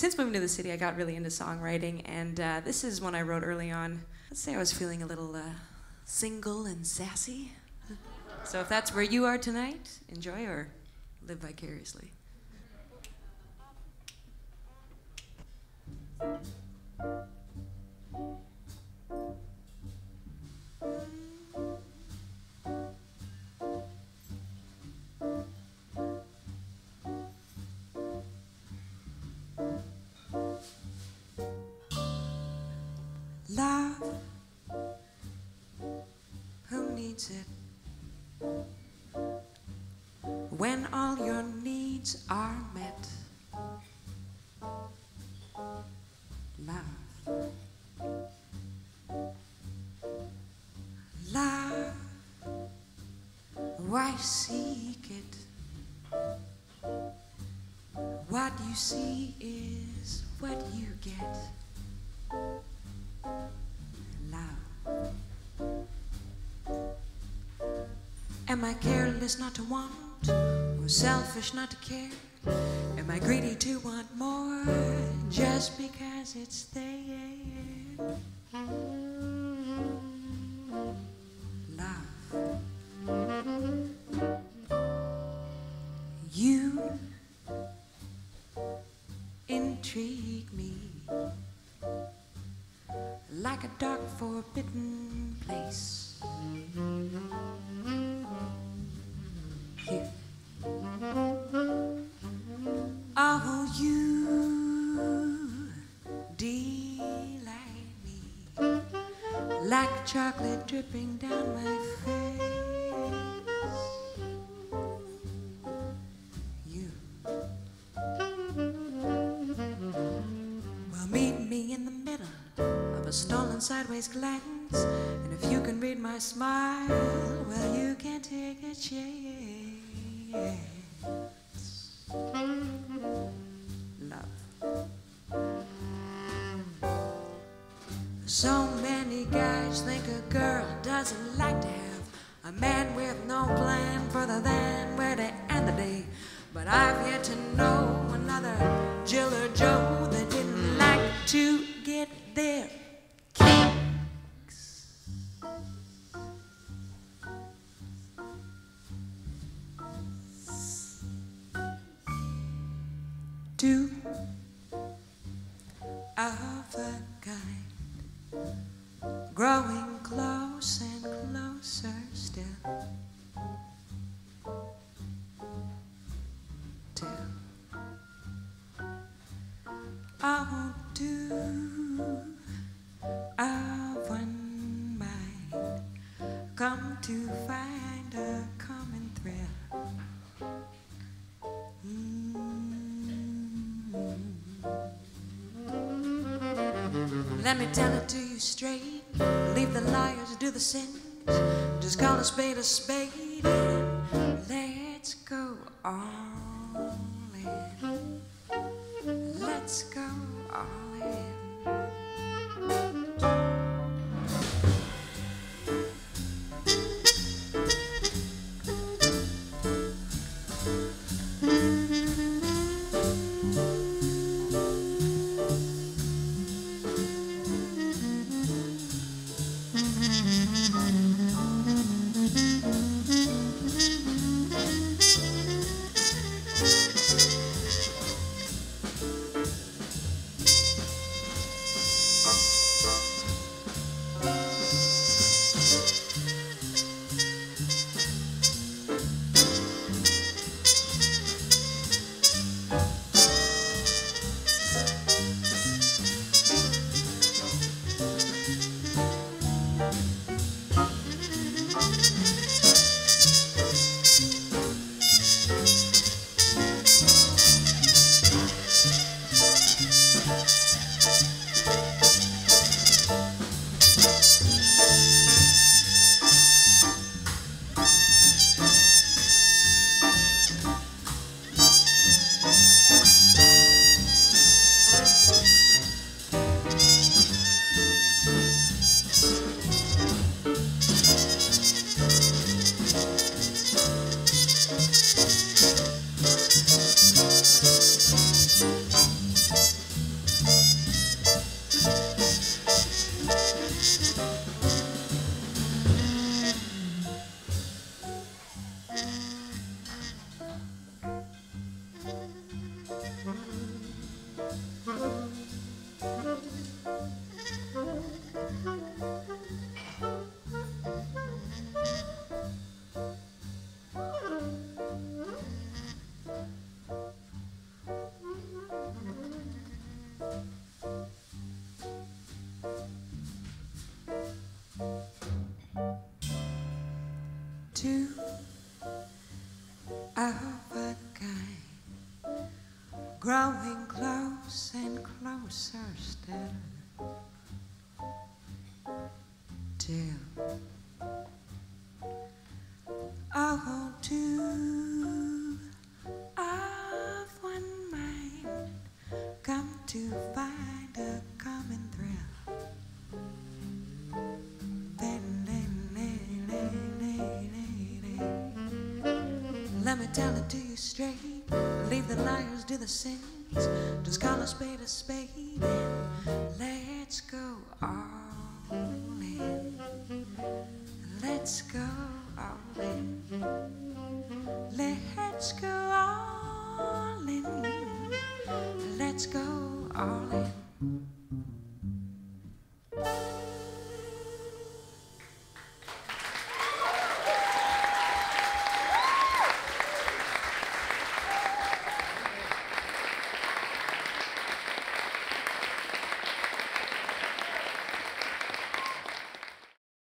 since moving to the city, I got really into songwriting, and uh, this is one I wrote early on. Let's say I was feeling a little uh, single and sassy. So if that's where you are tonight, enjoy or live vicariously. Needs it? When all your needs are met. Love. Love, why seek it? What you see is what you get. Am I careless not to want, or selfish not to care? Am I greedy to want more just because it's there? Love. You intrigue me like a dark forbidden place. Chocolate dripping down my face. You. Well, meet me in the middle of a stolen sideways glance. And if you can read my smile, well, you can take a chance. Love. So guys think a girl doesn't like to have a man with no plan further than where to end the day. But I've yet to know another Jill or Joe that didn't like to get their kicks. Two of a kind, growing close and closer still. Till all two of one mind come to find a common thrill. Mm. Let me tell it to you straight. Leave the liars do the sins. Just call a spade a spade and let's go all in. Let's go in. Two of a kind, growing close and closer still, till oh, two of one mind come to tell it to you straight. Leave the liars do the sins. Just call a spade a spade and let's go all in. Let's go all in. Let's go all in. Let's go all in.